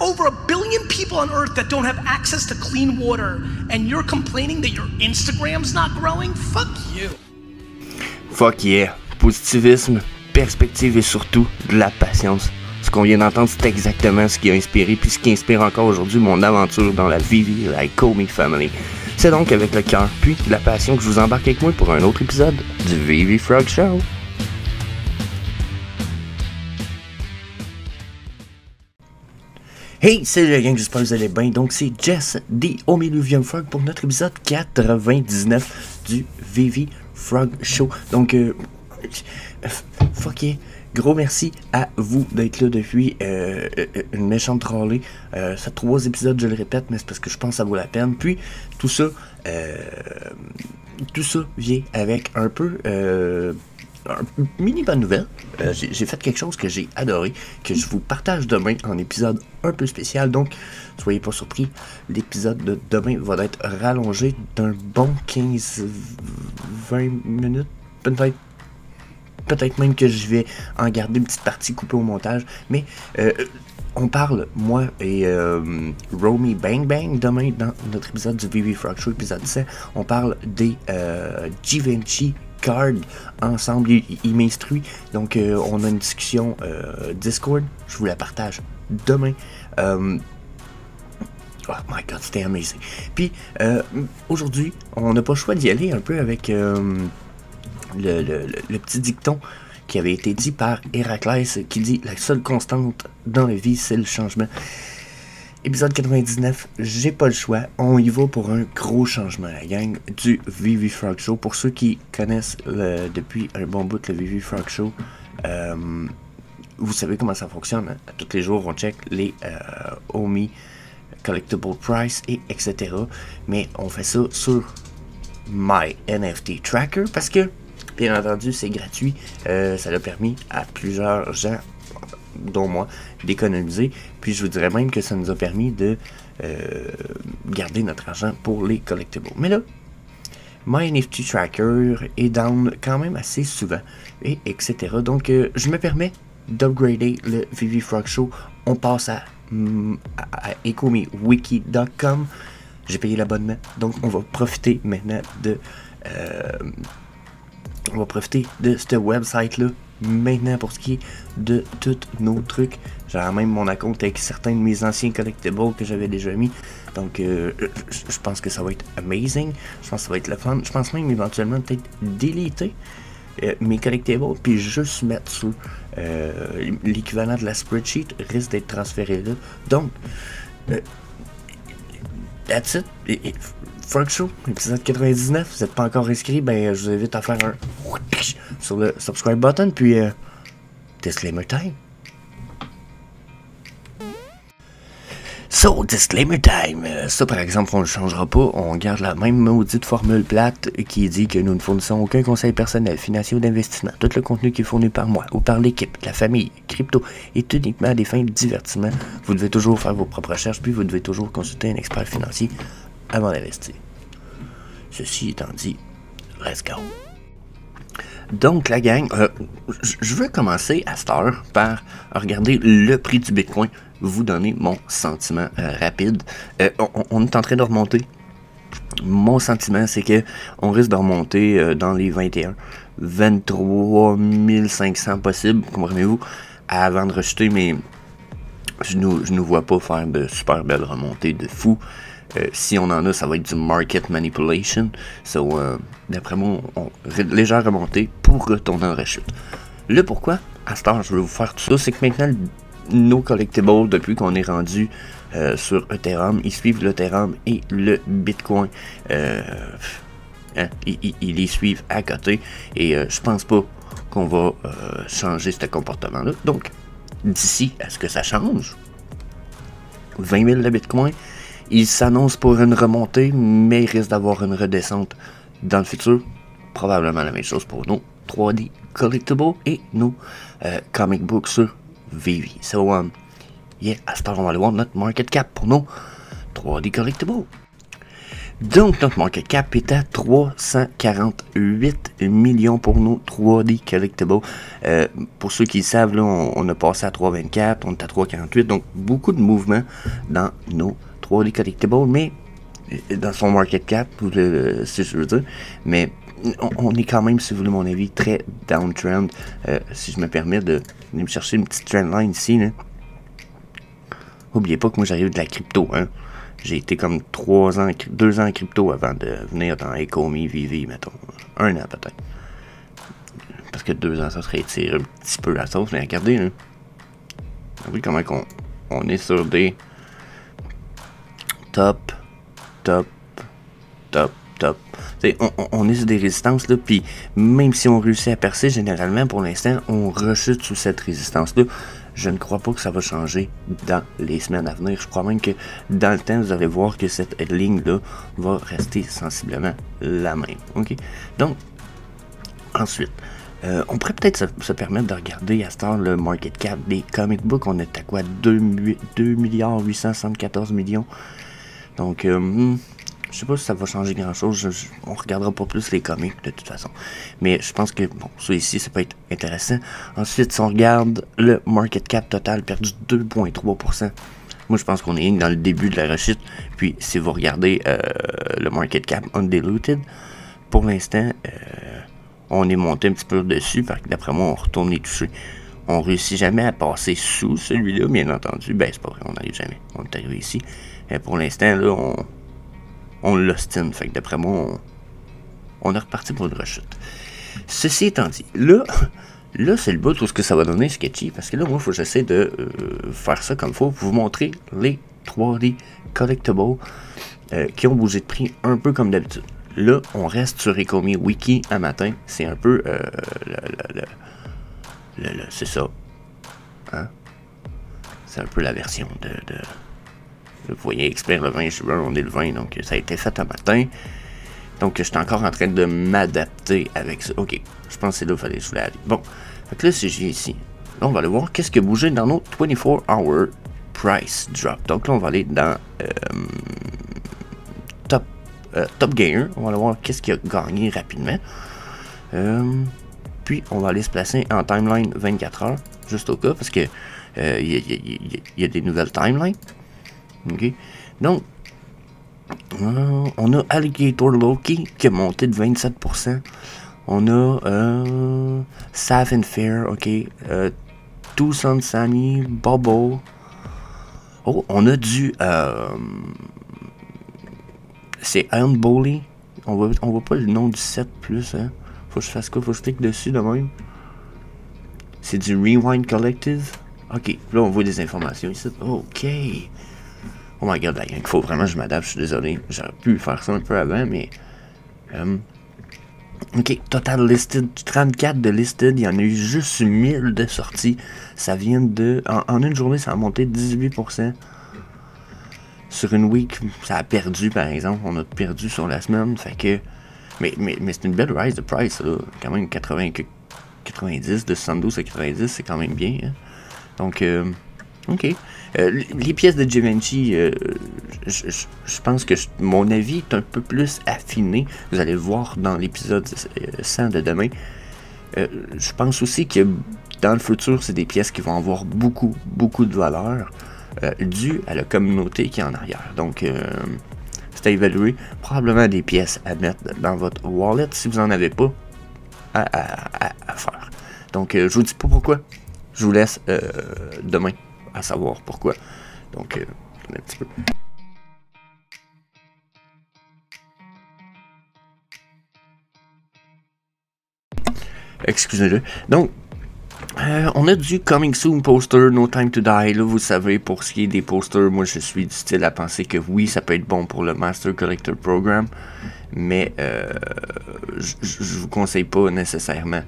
over a billion people on earth that don't have access to clean water, and you're complaining that your Instagram's not growing? Fuck you. Fuck yeah. Positivisme, perspective et surtout de la patience. Ce qu'on vient d'entendre, c'est exactement ce qui a inspiré, puis ce qui inspire encore aujourd'hui mon aventure dans la Vivi Call Me Family. C'est donc avec le cœur, puis la passion que je vous embarque avec moi pour un autre épisode du Vivi Frog Show. Hey, salut la gang, j'espère que vous allez bien. Donc, c'est Jess, The Homiluvium Frog, pour notre épisode 99 du Vivi Frog Show. Donc, euh, fuck yeah. Gros merci à vous d'être là depuis euh, une méchante trolley. Euh, ça trois épisodes, je le répète, mais c'est parce que je pense que ça vaut la peine. Puis, tout ça, euh, tout ça vient avec un peu euh, mini bonne nouvelle. Euh, j'ai fait quelque chose que j'ai adoré, que je vous partage demain en épisode un peu spécial. Donc, soyez pas surpris, l'épisode de demain va être rallongé d'un bon 15-20 minutes, peut-être. Peut-être même que je vais en garder une petite partie coupée au montage. Mais euh, on parle, moi et euh, Romy Bang Bang, demain dans notre épisode du VV Frog Show, épisode 7. On parle des Givenchy Ensemble. Il, m'instruit. Donc, euh, on a une discussion euh, Discord. Je vous la partage demain. Euh, Oh my god, c'était amazing. Puis, aujourd'hui, on n'a pas le choix d'y aller un peu avec le, le- le- le petit dicton qui avait été dit par Héraclès qui dit La seule constante dans la vie, c'est le changement. Épisode 99, j'ai pas le choix. On y va pour un gros changement, la gang du Vivi Frog Show. Pour ceux qui connaissent depuis un bon bout le Vivi Frog Show, euh, vous savez comment ça fonctionne. hein. Tous les jours, on check les euh, Omi Collectible Price et etc. Mais on fait ça sur My NFT Tracker parce que, bien entendu, c'est gratuit. Euh, ça a permis à plusieurs gens, dont moi, d'économiser. Puis je vous dirais même que ça nous a permis de euh, garder notre argent pour les collectibles. Mais là, My NFT Tracker est down quand même assez souvent, et etc. Donc, euh, je me permets d'upgrader le Vivi Frog Show. On passe à, mm, ecomiwiki.com. J'ai payé l'abonnement, donc on va profiter maintenant de. euh, on va profiter de ce website-là maintenant pour ce qui est de tous nos trucs. J'ai même mon compte avec certains de mes anciens collectibles que j'avais déjà mis. Donc, euh, je pense que ça va être amazing. Je pense que ça va être le fun. Je pense même éventuellement peut-être déliter euh, mes collectibles puis juste mettre sur euh, l'équivalent de la spreadsheet risque d'être transféré là. Donc, That's it. Et- Show, épisode 99. Vous n'êtes pas encore inscrit, ben je vous invite à faire un sur le subscribe button, puis euh, disclaimer time. So, disclaimer time. Euh, Ça, par exemple, on ne le changera pas. On garde la même maudite formule plate qui dit que nous ne fournissons aucun conseil personnel, financier ou d'investissement. Tout le contenu qui est fourni par moi ou par l'équipe, la famille, crypto, est uniquement à des fins de divertissement. Vous devez toujours faire vos propres recherches, puis vous devez toujours consulter un expert financier avant d'investir. Ceci étant dit, let's go. Donc, la gang, euh, je veux commencer à cette heure par regarder le prix du Bitcoin, vous donner mon sentiment euh, rapide. Euh, on, est en train de remonter. Mon sentiment, c'est que on risque de remonter dans les 21, 23 500 possibles, comprenez-vous, avant de rejeter, mais je ne nous vois pas faire de super belles remontées de fou. Euh, si on en a, ça va être du market manipulation. So, euh, d'après moi, on, ré- légère remontée pour retourner en rechute. Le pourquoi, à ce temps, je veux vous faire tout ça, c'est que maintenant, nos collectibles, depuis qu'on est rendu euh, sur Ethereum, ils suivent l'Ethereum et le Bitcoin. Hein, ils, les suivent à côté. Et je pense pas qu'on va changer ce comportement-là. Donc, d'ici à ce que ça change, 20 000 de Bitcoin. Il s'annonce pour une remontée, mais il risque d'avoir une redescente dans le futur. Probablement la même chose pour nos 3D Collectibles et nos euh, comic books sur Vivi. So, um, yeah, à ce temps, on va aller voir notre market cap pour nos 3D Collectibles. Donc, notre market cap est à 348 millions pour nos 3D collectibles. Euh, pour ceux qui le savent, là, on, a passé à 324, on est à 348, donc beaucoup de mouvements dans nos 3D collectibles, mais euh, dans son market cap, si je veux dire, mais on, est quand même, si vous voulez mon avis, très downtrend. Euh, si je me permets de, me chercher une petite trendline ici, là. Oubliez pas que moi j'arrive de la crypto, hein. J'ai été comme 3 ans, 2 ans en crypto avant de venir dans Ecomi, Vivi, mettons. Un an peut-être. Parce que 2 ans, ça serait étiré un petit peu la sauce, mais regardez, hein. Regardez comment on est sur des top, top, top, top. On, est sur des résistances, là, puis même si on réussit à percer, généralement, pour l'instant, on rechute sous cette résistance-là. Je ne crois pas que ça va changer dans les semaines à venir. Je crois même que dans le temps, vous allez voir que cette ligne-là va rester sensiblement la même. OK? Donc, ensuite, euh, on pourrait peut-être se, permettre de regarder à ce temps le market cap des comic books. On est à quoi? 2, 2 milliards 874 millions. Donc, euh, hmm, je sais pas si ça va changer grand chose. on regardera pas plus les comics de toute façon. Mais je pense que bon, ça ici, ça peut être intéressant. Ensuite, si on regarde le market cap total perdu 2,3%. Moi, je pense qu'on est dans le début de la rechute. Puis, si vous regardez euh, le market cap undiluted, pour l'instant, euh, on est monté un petit peu dessus. Parce que d'après moi, on retourne les toucher. On réussit jamais à passer sous celui-là, bien entendu. Ben, c'est pas vrai, on n'arrive jamais. On est arrivé ici. Et pour l'instant, là, on, on l'ostine. Fait que d'après moi, on, est reparti pour une rechute. Ceci étant dit, là, là c'est le bout tout ce que ça va donner sketchy. Parce que là, moi, il faut que j'essaie de euh, faire ça comme il faut. Vous montrer les 3D collectibles euh, qui ont bougé de prix un peu comme d'habitude. Là, on reste sur Ecomi Wiki un matin. C'est un peu euh, le, le, le, c'est ça. Hein? C'est un peu la version de, de vous voyez, expert le 20 juin, on est le 20, donc ça a été fait un matin. Donc je suis encore en train de m'adapter avec ça. Ok, je pense que c'est là où il fallait que je voulais aller. Bon, fait là, si j'ai ici, là, on va aller voir qu'est-ce qui a bougé dans nos 24 hour price drop. Donc là, on va aller dans euh, top, euh, top. On va aller voir qu'est-ce qui a gagné rapidement. Euh, puis, on va aller se placer en timeline 24 heures, juste au cas, parce que il y, a des nouvelles timelines. Donc, euh, on a Alligator Loki qui a monté de 27%. On a euh, and Fair, ok? Euh, Tucson Sammy, Bobo. Oh, on a du. Euh, c'est Iron Bowley. On voit, on voit pas le nom du set plus. Hein? Faut que je fasse quoi? Faut que je clique dessus de même. C'est du Rewind Collective. Ok, là on voit des informations ici. Ok. Oh my god, il faut vraiment que je m'adapte, je suis désolé. J'aurais pu faire ça un peu avant, mais. Euh, ok, total listed, 34 de listed, il y en a eu juste 1000 de sorties. Ça vient de. En, une journée, ça a monté 18%. Sur une week, ça a perdu, par exemple. On a perdu sur la semaine, fait que. Mais, mais, mais c'est une belle rise de price, là. Quand même 80, 90, de 72 à 90, c'est quand même bien. Hein. Donc, euh, ok. Euh, les pièces de Givenchy, euh, je, pense que mon avis est un peu plus affiné. Vous allez le voir dans l'épisode 100 de demain. Euh, je pense aussi que dans le futur, c'est des pièces qui vont avoir beaucoup, beaucoup de valeur dû à la communauté qui est en arrière. Donc, c'est à évaluer. Probablement des pièces à mettre dans votre wallet si vous n'en avez pas à, à, faire. Donc, je vous dis pas pourquoi. Je vous laisse demain à savoir pourquoi. Donc, euh, un petit. Excusez-le. Donc, euh, on a du Coming Soon poster, No Time to Die. Là, vous savez, pour ce qui est des posters, moi je suis du style à penser que oui, ça peut être bon pour le Master Collector Program, mais euh, je vous conseille pas nécessairement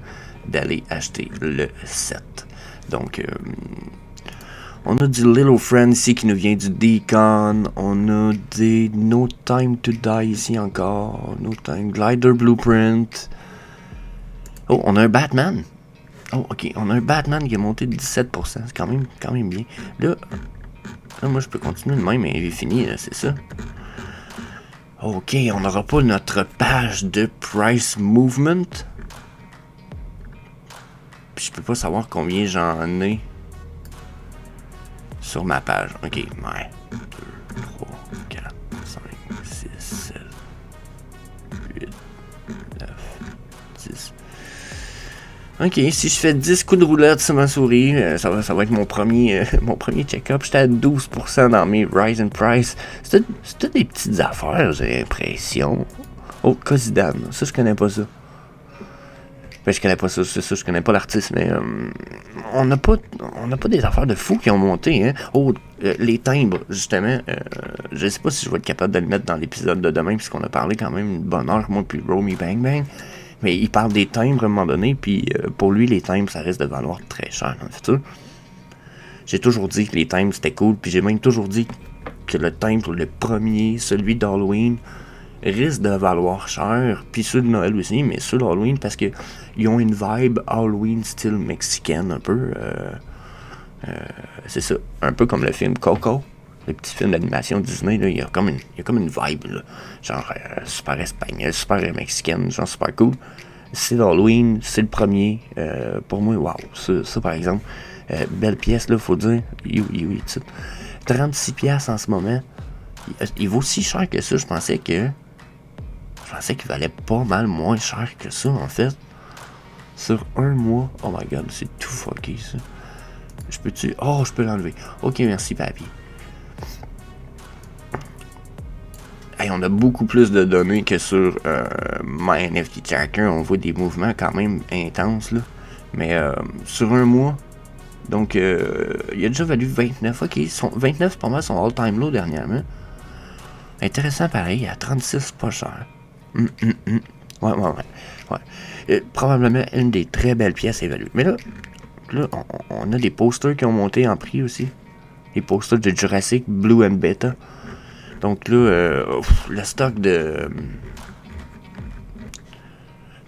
d'aller acheter le set. Donc, euh, on a du Little Friend ici qui nous vient du Deacon. On a des No Time to Die ici encore. No Time Glider Blueprint. Oh, on a un Batman. Oh, ok. On a un Batman qui est monté de 17%. C'est quand même, quand même bien. Là, moi, je peux continuer de même, mais il est fini, c'est ça. Ok, on n'aura pas notre page de price movement. Puis je peux pas savoir combien j'en ai sur ma page. Ok, ouais. 2, 3, 4, 5, 6, 7, 8, 9, 10. Ok, si je fais 10 coups de roulette sur ma souris, euh, ça, va, être mon premier, euh, check-up. J'étais à 12% dans mes Rise and Price. C'était des petites affaires, j'ai l'impression. Oh, Cosidan, ça je connais pas ça. Ben, je connais pas ça, c'est ça, je connais pas l'artiste, mais euh, on n'a pas on pas des affaires de fous qui ont monté, hein. Oh, euh, les timbres, justement, euh, je sais pas si je vais être capable de le mettre dans l'épisode de demain, puisqu'on a parlé quand même une bonne heure, moi, puis Romy Bang Bang. Mais il parle des timbres à un moment donné, puis euh, pour lui, les timbres, ça risque de valoir très cher dans le futur. J'ai toujours dit que les timbres, c'était cool, puis j'ai même toujours dit que le timbre, le premier, celui d'Halloween, risque de valoir cher, puis ceux de Noël aussi, mais ceux d'Halloween parce que ils ont une vibe Halloween style mexicaine un peu. euh, euh, c'est ça, un peu comme le film Coco, le petit film d'animation Disney, il y a comme une, il y a comme une vibe, genre euh, super espagnol, super mexicaine, genre super cool. C'est d'Halloween, c'est le premier. pour moi, waouh, ça, ça, par exemple, belle pièce, là, faut dire. You, you, you, tu sais. 36 pièces en ce moment. Il, il vaut si cher que ça, je pensais que. Je pensais qu'il valait pas mal moins cher que ça, en fait. Sur un mois. Oh my god, c'est tout fucké, ça. Je peux-tu? Oh, je peux l'enlever. Ok, merci, papy. Hey, on a beaucoup plus de données que sur euh, My NFT Tracker. On voit des mouvements quand même intenses, là. Mais euh, sur un mois, donc euh, il a déjà valu 29. Ok, son, 29 pour moi son all-time low dernièrement. Intéressant pareil, à 36, pas cher. Hum, hum, hum. Ouais, ouais, ouais. ouais. Probablement une des très belles pièces évaluées. Mais là, là on, a des posters qui ont monté en prix aussi. Les posters de Jurassic Blue and Beta. Donc là, euh, le stock de.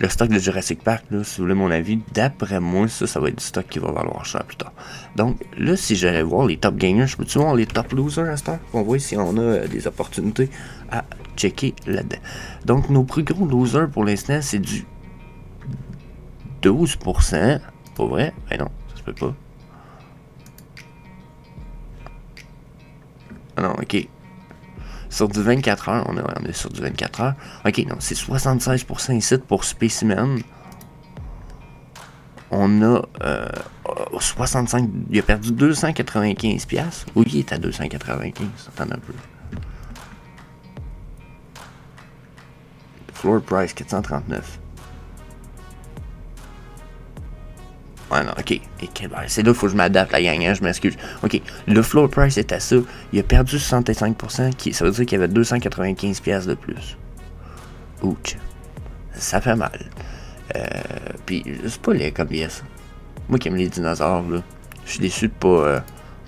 Le stock de Jurassic Park, là, si vous voulez mon avis, d'après moi, ça, ça va être du stock qui va valoir cher plus tard. Donc là, si j'allais voir les top gainers, je peux-tu voir les top losers à ce temps? On voit si on a euh, des opportunités à checker là-dedans. Donc nos plus gros losers pour l'instant, c'est du 12%. Pas vrai? Ben non, ça se peut pas. Ah non, ok. Sur du 24 heures, on est, sur du 24 heures. Ok, non, c'est 76% ici pour Specimen. On a euh, 65. Il a perdu 295 pièces. Oui, il est à 295. Attends un peu. Floor price 439. Non, ok. C'est là qu'il faut que je m'adapte, la gang, hein, je m'excuse. Ok, le floor price à ça. Il a perdu 65%, qui, ça veut dire qu'il y avait 295 pièces de plus. Ouch. Ça fait mal. Euh, Puis, c'est pas laid comme pièce. Moi qui aime les dinosaures, là, je suis déçu de pas, euh,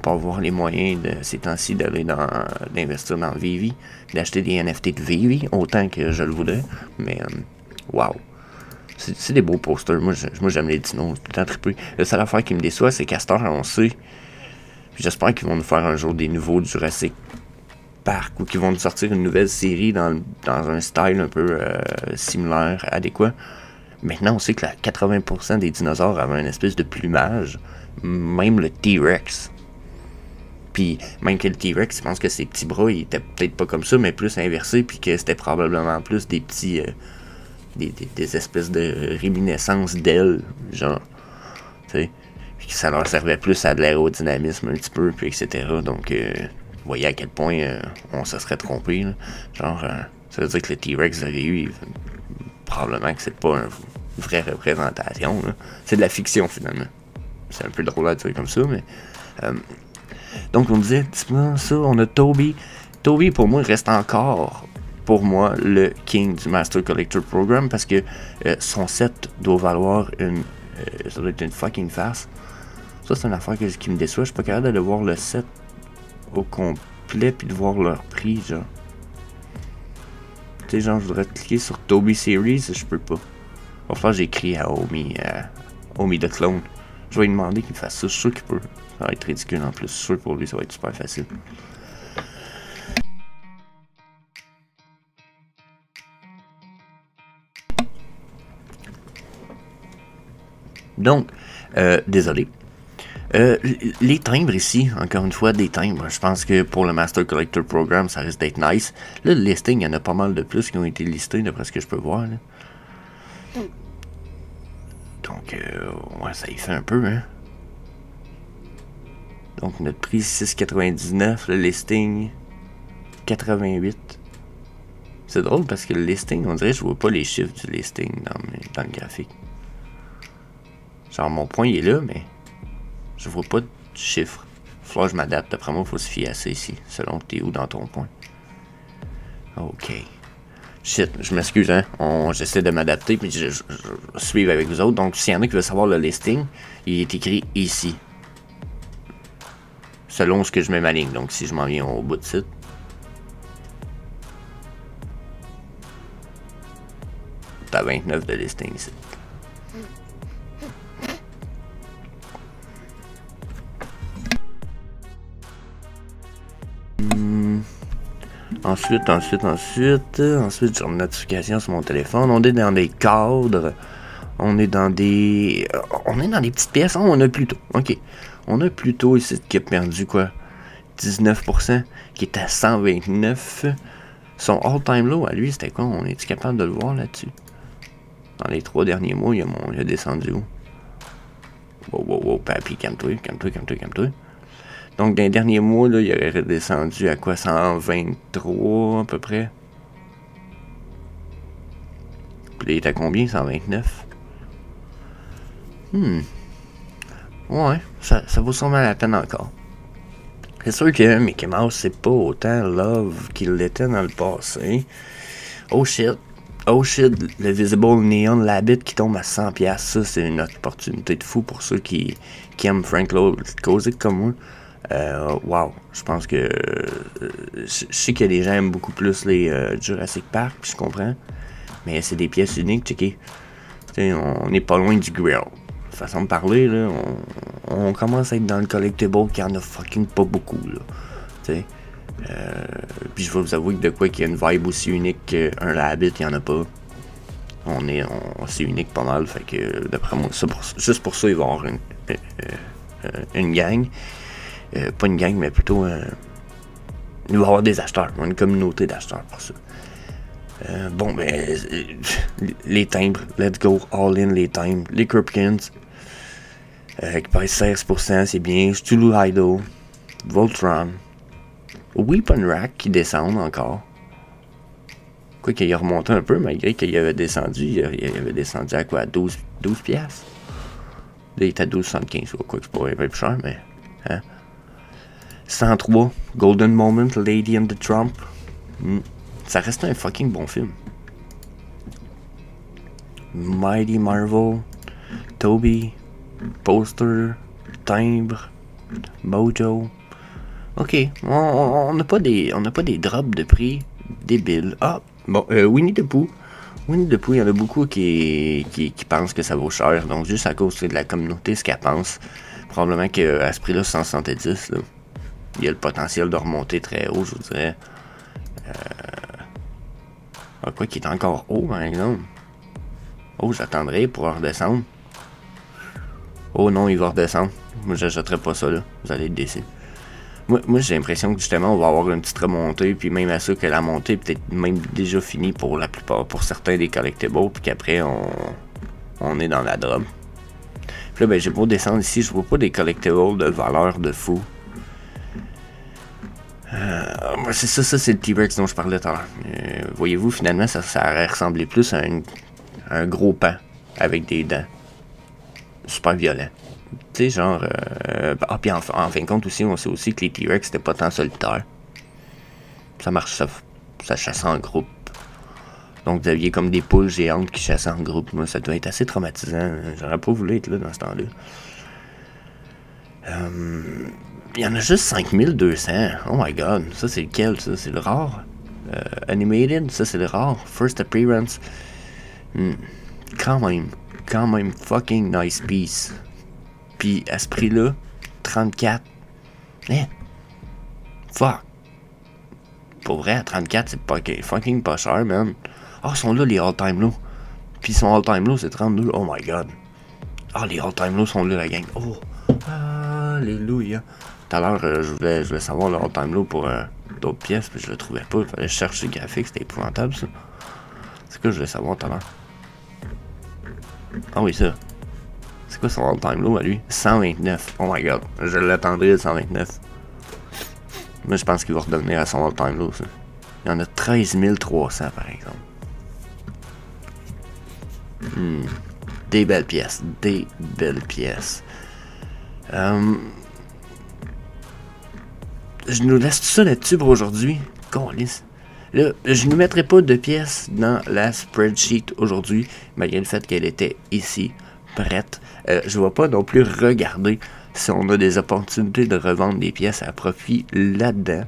pas avoir les moyens de, ces temps-ci d'aller dans d'investir dans Vivi, d'acheter des NFT de Vivi, autant que je le voudrais. Mais, euh, wow. C'est des beaux posters. Moi, j'aime les dinos. J'ai tout le temps trippé. La seule affaire qui me déçoit, c'est heure, on sait. J'espère qu'ils vont nous faire un jour des nouveaux Jurassic Park ou qu'ils vont nous sortir une nouvelle série dans, dans un style un peu euh, similaire, adéquat. Maintenant, on sait que la 80% des dinosaures avaient une espèce de plumage. Même le T-Rex. Puis même que le T-Rex, je pense que ses petits bras, ils étaient peut-être pas comme ça, mais plus inversés, puis que c'était probablement plus des petits. euh, des, espèces de réminiscences d'ailes, genre. Tu sais. Puis que ça leur servait plus à de l'aérodynamisme un petit peu, puis etc. Donc, euh, vous voyez à quel point euh, on se serait trompé. Genre, euh, ça veut dire que le T-Rex l'avait eu. probablement que c'est pas une vraie représentation. C'est de la fiction finalement. C'est un peu drôle à dire comme ça, mais. donc on disait, ça, on a Toby. Toby pour moi reste encore pour moi le king du Master Collector Program parce que euh, son set doit valoir une. euh, ça doit être une fucking farce. Ça c'est une affaire qui me déçoit. Je suis pas capable de voir le set au complet puis de voir leur prix, genre. Tu sais, genre, je voudrais cliquer sur Toby Series, je peux pas. Que j'écris à Omi, euh, Omi de Clone. Je vais lui demander qu'il fasse ça, je suis sûr qu'il peut. Ça va être ridicule en plus, je suis sûr pour lui ça va être super facile. Donc, euh, désolé. Euh, les timbres ici, encore une fois, des timbres. Je pense que pour le Master Collector Program, ça risque d'être nice. Là, le listing, il y en a pas mal de plus qui ont été listés, d'après ce que je peux voir. Donc, euh, ouais, ça y fait un peu, hein. Donc, notre prix 6,99, le listing 88. C'est drôle parce que le listing, on dirait que je vois pas les chiffres du listing dans, dans le graphique. Genre, mon point, il est là, mais je vois pas de chiffres. Faut que je m'adapte. D'après moi, faut se fier à ça ici, selon que t'es où dans ton point. Ok. Shit, je m'excuse, hein. J'essaie de m'adapter, puis je, je, je, suivre avec vous autres. Donc, s'il y en a qui veulent savoir le listing, il est écrit ici. Selon ce que je mets ma ligne. Donc, si je m'en viens au bout de site. T'as 29 de listing ici. Ensuite, ensuite, ensuite, ensuite, j'ai une notification sur mon téléphone. On est dans des cadres. On est dans des. On est dans des petites pièces. Oh, on a plutôt. Ok. On a plutôt ici qui a perdu quoi? 19%, qui est à 129. Son all-time low à lui, c'était quoi? On est-tu capable de le voir là-dessus? Dans les trois derniers mois, il a, mon... il a descendu où? Wow, wow, wow, papy, calme-toi, calme-toi, calme-toi, calme-toi. Donc, dans les derniers mois, là, il aurait redescendu à quoi 123 à peu près. Puis il est à combien 129 Hmm. Ouais, ça, ça vaut sûrement la peine encore. C'est sûr que Mickey Mouse, c'est pas autant love qu'il l'était dans le passé. Oh shit. Oh shit, le Visible Neon Labbit qui tombe à 100$, ça c'est une opportunité de fou pour ceux qui, qui aiment Frank Lloyd Kozik comme moi. Euh, wow, je pense que. Euh, je sais que les gens aiment beaucoup plus les euh, Jurassic Park, je comprends. Mais c'est des pièces uniques, checké. on n'est pas loin du grill. Façon de parler, là, on, commence à être dans le collectible qui en a fucking pas beaucoup, là. Euh, puis je vais vous avouer que de quoi qu'il y a une vibe aussi unique qu'un Rabbit, il y en a pas. On est, on, c'est unique pas mal, fait que d'après moi, ça juste pour ça, il va y avoir une, une gang. Euh, pas une gang, mais plutôt. Il va y avoir des acheteurs, une communauté d'acheteurs pour ça. Euh, bon, ben, euh, les timbres, let's go, all in les timbres. Les Krupkins, euh, qui pèsent 16%, c'est bien. Stulu Hido, Voltron, Weapon Rack qui descendent encore. Quoi qu'il a remonté un peu, malgré qu'il avait descendu, il avait descendu à quoi 12, 12 piastres? Là, il est à 12,75, quoi que c'est pas peu plus cher, mais. Hein? 103, Golden Moment, Lady and the Trump. Mm. Ça reste un fucking bon film. Mighty Marvel, Toby, Poster, Timbre, Mojo. Ok, on n'a pas des, on pas des drops de prix débiles. Ah, bon, euh, Winnie the Pooh. Winnie the Pooh, il y en a beaucoup qui, qui, qui, pensent que ça vaut cher. Donc juste à cause de la communauté, ce qu'elle pense, probablement qu'à ce prix-là, 170, là il y a le potentiel de remonter très haut, je vous dirais. Euh... Ah, quoi qu'il est encore haut, par exemple. Oh, j'attendrai pour redescendre. Oh non, il va redescendre. Moi, j'achèterai pas ça, là. Vous allez être déçus. Moi, moi j'ai l'impression que justement, on va avoir une petite remontée, puis même à ça que la montée est peut-être même déjà finie pour la plupart, pour certains des collectibles, puis qu'après, on, on est dans la drop. Puis là, ben, j'ai beau descendre ici, je vois pas des collectibles de valeur de fou. Euh, c'est ça, ça c'est le T-Rex dont je parlais tout à l'heure. Euh, Voyez-vous, finalement, ça, ça aurait ressemblé plus à, un gros pan avec des dents. Super violent. Tu sais, genre. Euh, ah, puis en, en, fin de compte aussi, on sait aussi que les T-Rex c'était pas tant solitaire. Ça marche, ça, ça chassait en groupe. Donc vous aviez comme des poules géantes qui chassaient en groupe. Moi, ça doit être assez traumatisant. J'aurais pas voulu être là dans ce temps-là. Il y en a juste 5200. Oh my god. Ça, c'est lequel, ça? C'est le rare. Euh, animated, ça, c'est le rare. First appearance. Hmm. Quand même. Quand même fucking nice piece. Puis, à ce prix-là, 34. Eh. Fuck. Pour vrai, à 34, c'est fucking pas cher, man. Oh, ils sont là, les all-time low. Puis, son all-time low, c'est 32. Oh my god. Ah, les all-time lows sont là, la gang. Oh, alléluia. Tout à l'heure, euh, je, voulais, savoir le all-time low pour euh, d'autres pièces, puis je le trouvais pas. Il fallait chercher le graphique, c'était épouvantable, ça. C'est quoi je voulais savoir tout à l'heure? Ah oui, ça. C'est quoi son all-time low à lui? 129. Oh my god. Je l'attendrai le 129. Moi, je pense qu'il va redevenir à son all-time low, ça. Il y en a 13 300, par exemple. Hmm. Des belles pièces. Des belles pièces. Euh, je nous laisse tout ça là-dessus pour aujourd'hui. Là, je ne mettrai pas de pièces dans la spreadsheet aujourd'hui, malgré le fait qu'elle était ici, prête. Euh, je ne vais pas non plus regarder si on a des opportunités de revendre des pièces à profit là-dedans.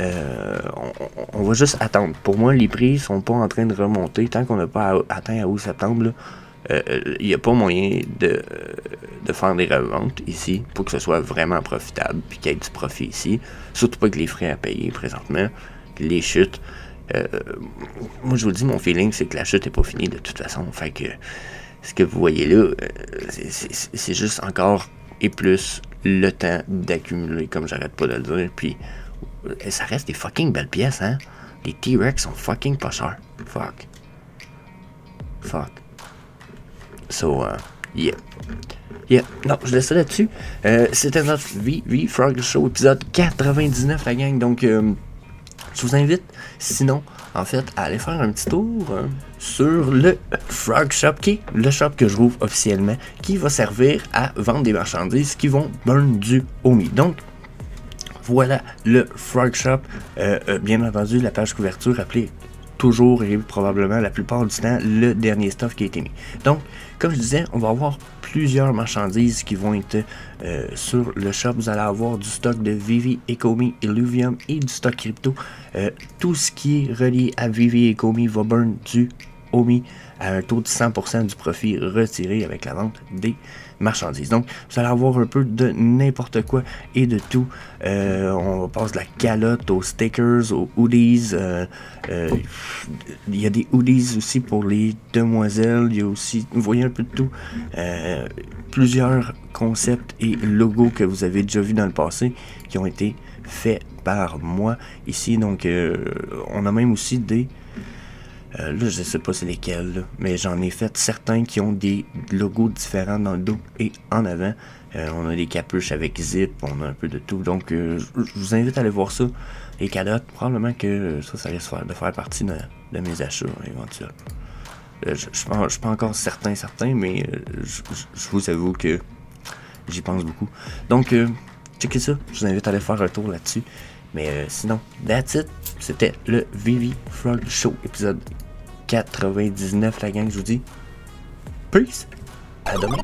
Euh, on, va juste attendre. Pour moi, les prix sont pas en train de remonter. Tant qu'on n'a pas atteint à août-septembre, il n'y a pas moyen de, de, faire des reventes ici pour que ce soit vraiment profitable puis qu'il y ait du profit ici. Surtout pas que les frais à payer présentement, les chutes. Euh, moi, je vous dis, mon feeling, c'est que la chute n'est pas finie de toute façon. Fait que ce que vous voyez là, euh, c'est juste encore et plus le temps d'accumuler, comme j'arrête pas de le dire. Puis euh, ça reste des fucking belles pièces, hein. Les T-Rex sont fucking pas chers. Fuck. Fuck. So, uh, yeah. Yeah, non, je laisse ça là-dessus. Euh, C'était notre VV Frog Show épisode 99, la gang. Donc, euh, je vous invite, sinon, en fait, à aller faire un petit tour euh, sur le Frog Shop, qui est le shop que je rouvre officiellement, qui va servir à vendre des marchandises qui vont burn du Omi. Donc, voilà le Frog Shop. Bien entendu, la page couverture appelée toujours et probablement la plupart du temps le dernier stuff qui a été mis. Donc, comme je disais, on va avoir plusieurs marchandises qui vont être euh, sur le shop. Vous allez avoir du stock de Vivi, Ecomi, Illuvium et du stock crypto. Euh, tout ce qui est relié à Vivi et Ecomi va burn du OMI à un taux de 100% du profit retiré avec la vente des marchandises. Donc, vous allez avoir un peu de n'importe quoi et de tout. Euh, on passe de la calotte aux stickers, aux hoodies. Euh, euh, il y a des hoodies aussi pour les demoiselles. Il y a aussi, vous voyez un peu de tout. plusieurs concepts et logos que vous avez déjà vus dans le passé qui ont été faits par moi ici. Donc, on a même aussi des euh, là, je sais pas c'est lesquels, mais j'en ai fait certains qui ont des logos différents dans le dos et en avant. Euh, on a des capuches avec zip, on a un peu de tout. Donc, euh, je vous invite à aller voir ça. Les calottes, probablement que ça, ça risque de faire partie de, mes achats éventuels. je ne suis pas encore certain, certain, mais je, vous avoue que j'y pense beaucoup. Donc, checkez ça. Je vous invite à aller faire un tour là-dessus. Mais sinon, that's it. C'était le Vivi Frog Show, épisode 99, la gang, je vous dis. Peace! À demain!